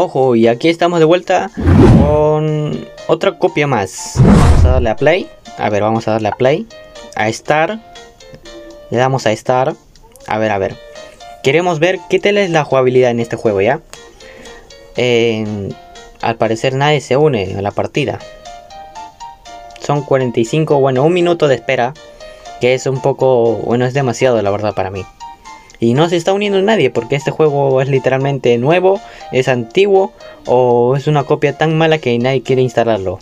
Ojo, y aquí estamos de vuelta con otra copia más. Vamos a darle a play. A ver, vamos a darle a play. A Star. Le damos a Star. A ver, a ver. Queremos ver qué tal es la jugabilidad en este juego, ¿ya? al parecer nadie se une a la partida. Son 45, bueno, un minuto de espera. Que es un poco, bueno, es demasiado la verdad para mí. Y no se está uniendo nadie porque este juego es literalmente nuevo, es antiguo o es una copia tan mala que nadie quiere instalarlo.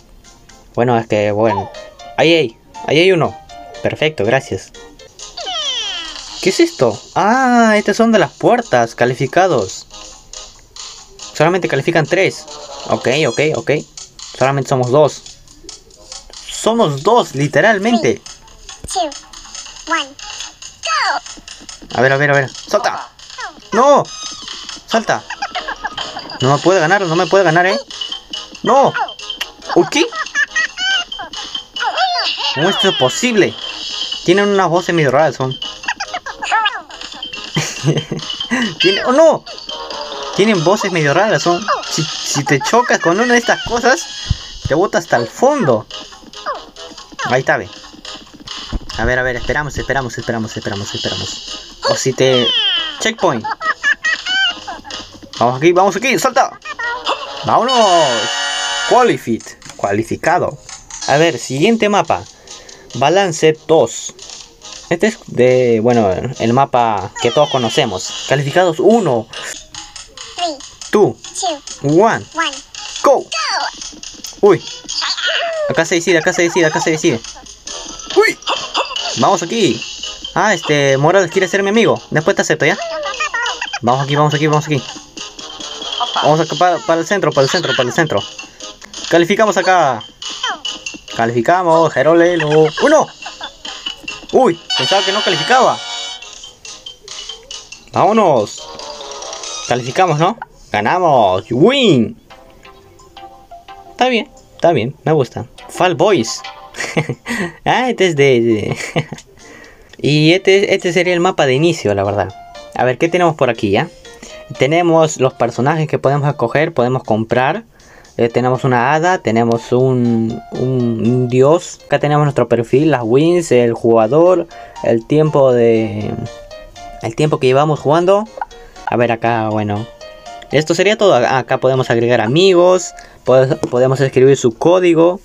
Bueno, es que bueno. Ahí hay, ahí hay uno. Perfecto, gracias. ¿Qué es esto? Ah, estas son de las puertas, calificados. Solamente califican tres. Ok, ok, ok. Solamente somos dos. Somos dos, literalmente. A ver, a ver, a ver. ¡Salta! ¡No! ¡Salta! No me puede ganar, no me puede ganar, ¿eh? ¡No! ¿Uy, qué? ¿Cómo esto es posible? Tienen unas voces medio raras, son. ¡Oh, no! Tienen voces medio raras, son. Si, si te chocas con una de estas cosas, te bota hasta el fondo. Ahí está, ve. A ver, a ver, esperamos, esperamos, esperamos, esperamos, esperamos. O si te... Checkpoint. Vamos aquí, vamos aquí, salta. Vámonos. Qualified. Cualificado. A ver, siguiente mapa. Balance 2. Este es de, bueno, el mapa que todos conocemos. Calificados 1. 2. 1. Go. Uy. Acá se decide, acá se decide, acá se decide. Uy. Vamos aquí. Ah, este, Morales quiere ser mi amigo. Después te acepto, ¿ya? Vamos aquí, vamos aquí, vamos aquí. Vamos acá para, para el centro, para el centro, para el centro. Calificamos acá. Calificamos, Jerolelo. ¡Uno! ¡Uy! Pensaba que no calificaba. ¡Vámonos! Calificamos, ¿no? ¡Ganamos! ¡Win! Está bien, está bien, me gusta. Fall Boys. ah, este es de... Y este, este sería el mapa de inicio, la verdad. A ver, ¿qué tenemos por aquí ya? Tenemos los personajes que podemos escoger, podemos comprar. Eh, tenemos una hada, tenemos un, un, dios. Acá tenemos nuestro perfil, las wins, el jugador, el tiempo de... El tiempo que llevamos jugando. A ver acá, bueno. Esto sería todo. Acá podemos agregar amigos. Podemos escribir su código.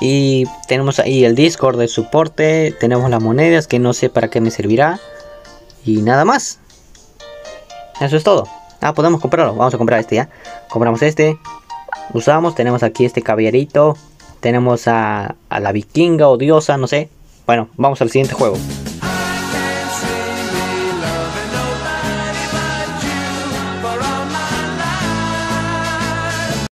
Y tenemos ahí el Discord de soporte. Tenemos las monedas que no sé para qué me servirá. Y nada más. Eso es todo. Ah, podemos comprarlo. Vamos a comprar este ya. Compramos este. Usamos. Tenemos aquí este caballerito. Tenemos a, a la vikinga o diosa, no sé. Bueno, vamos al siguiente juego.